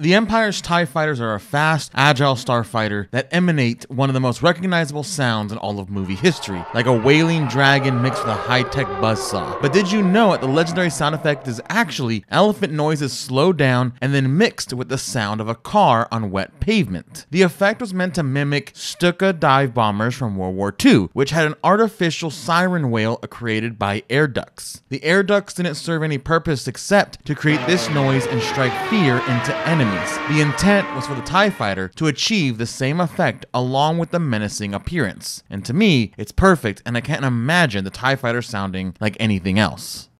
The Empire's TIE fighters are a fast, agile starfighter that emanate one of the most recognizable sounds in all of movie history, like a wailing dragon mixed with a high tech buzzsaw. But did you know that the legendary sound effect is actually elephant noises slowed down and then mixed with the sound of a car on wet pavement? The effect was meant to mimic Stuka dive bombers from World War II, which had an artificial siren wail created by air ducts. The air ducts didn't serve any purpose except to create this noise and strike fear into enemies. The intent was for the TIE fighter to achieve the same effect along with the menacing appearance. And to me, it's perfect, and I can't imagine the TIE fighter sounding like anything else.